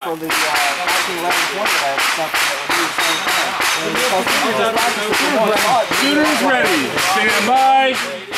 for the uh, 1911 tournament uh, Shooter's ready. Stand by.